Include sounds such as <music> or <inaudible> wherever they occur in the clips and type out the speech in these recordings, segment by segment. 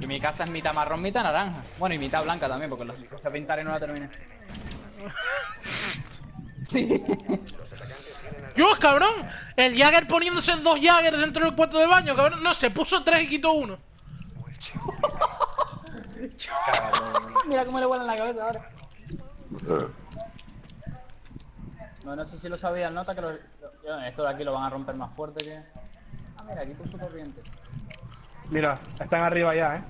Y mi casa es mitad marrón, mitad naranja. Bueno, y mitad blanca también, porque los se pintar y no la terminé. <laughs> Sí. Dios, cabrón. El Jagger poniéndose dos Jagger dentro del cuarto de baño, cabrón. No, se puso tres y quitó uno. <laughs> Mira cómo le vuelan la cabeza ahora. No, no sé si lo sabías, nota que lo, lo- esto de aquí lo van a romper más fuerte que... Ah, mira, aquí puso corriente. Mira, están arriba ya, eh.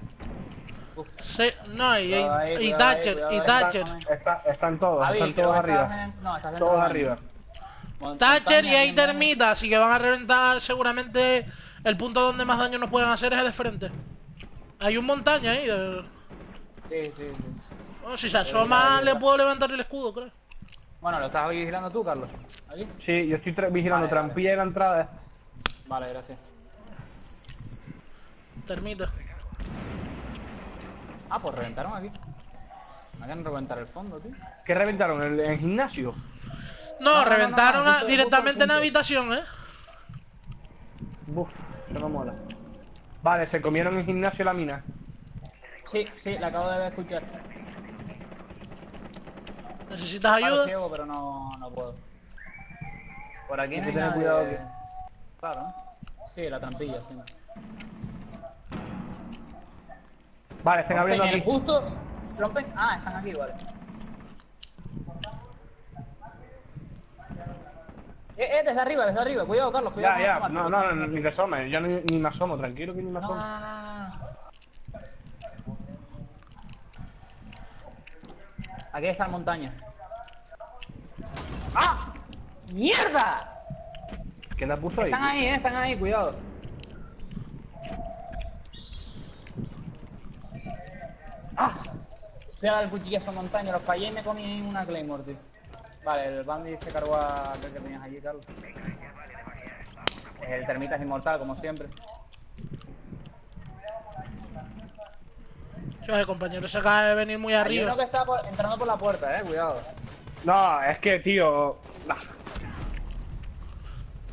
Sí, no, y, y, y Thatcher, y. Thatcher. Está- están todos, están todos arriba. en- No, estás Todos arriba. Thatcher y hay termitas, así que van a reventar seguramente el punto donde más daño nos pueden hacer es el de frente. Hay un montaña ahí. de- Sí, sí, sí. Bueno, si se asoma le puedo levantar el escudo, creo. Bueno, ¿lo estás vigilando tú, Carlos? ¿Aquí? Sí, yo estoy vigilando Vale, vale. trampilla de la entrada. Vale, gracias. Termita. Ah, pues reventaron aquí. Me hagan reventar el fondo, tío. ¿Qué reventaron? ¿El, el gimnasio? No, no, no, reventaron no, a- justo- directamente en la habitación, eh. Buf, eso no mola. Vale, se comieron en gimnasio la mina. Sí, sí, la acabo de escuchar. ¿Necesitas ayuda? ciego, pero no, no puedo. Por aquí Hay que tener cuidado que- Claro, ¿no? Sí, la trampilla, sí. Vale, están abriendo aquí. justo. Rompen. Ah, están aquí, vale. Eh, eh, desde arriba, desde arriba. Cuidado, Carlos, cuidado. Ya, ya, no, no, no, ni te asomes, yo ni, ni me asomo, tranquilo que ni me asomo. no. Aquí está la montaña. ¡Ah! ¡Mierda! ¿Qué la puso ahí? Están ahí, eh, están ahí, cuidado. Fui a dar el cuchillazo a montaña, los fallé y me comí en una Claymore, tío. Vale, el Bandy se cargó a aquel que tenías allí, Carlos. El termita es inmortal, como siempre. Yo, el compañero se acaba de venir muy Hay uno arriba. que está por- entrando por la puerta, eh, cuidado. No, es que, tío. nah.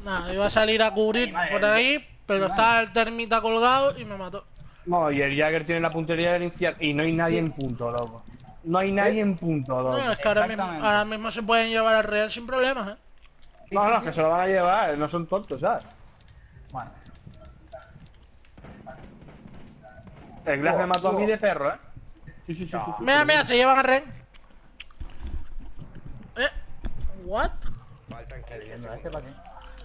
Nada, iba a salir a cubrir Madre por ahí, pero Madre. está el termita colgado y me mató. No, y el Jagger tiene la puntería del infierno. Y no hay nadie Sí. en punto, loco. No hay nadie en punto, loco. No, es que ahora mismo, Exactamente. ahora mismo se pueden llevar al real sin problemas, eh. Sí, no, sí, no, sí. que se lo van a llevar, no son tontos, ¿sabes? Bueno, El Glass Oh, me mató a mí de perro, ¿eh? Sí, sí, sí. sí, sí. Mira, mira, se llevan a Ren. Eh, what? este para qué.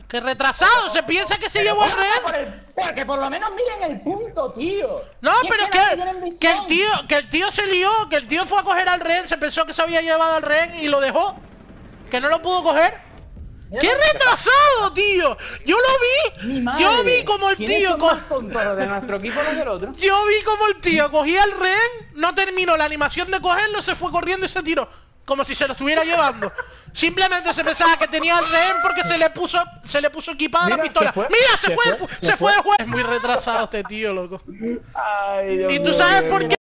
¡Qué retrasado! Se piensa que se llevó a el- Pero que por lo menos miren el punto, tío. No, pero es que que, el tío, que el tío se lió, que el tío fue a coger al Ren, se pensó que se había llevado al Ren y lo dejó. Que no lo pudo coger. ¡Qué retrasado, tío! Yo lo vi. madre. Yo vi como el ¿Quiénes tío co- de nuestro equipo del otro? Yo vi como el tío cogía el rehén, no terminó la animación de cogerlo, se fue corriendo y se tiró. Como si se lo estuviera llevando. Simplemente se pensaba que tenía el rehén porque se le puso, se le puso equipada la Mira, pistola. se fue, ¡Mira! Se, se fue, fue, se, se fue fue. el juez. Es muy retrasado este tío, loco. Ay, Dios ¿Y tú sabes Dios por qué?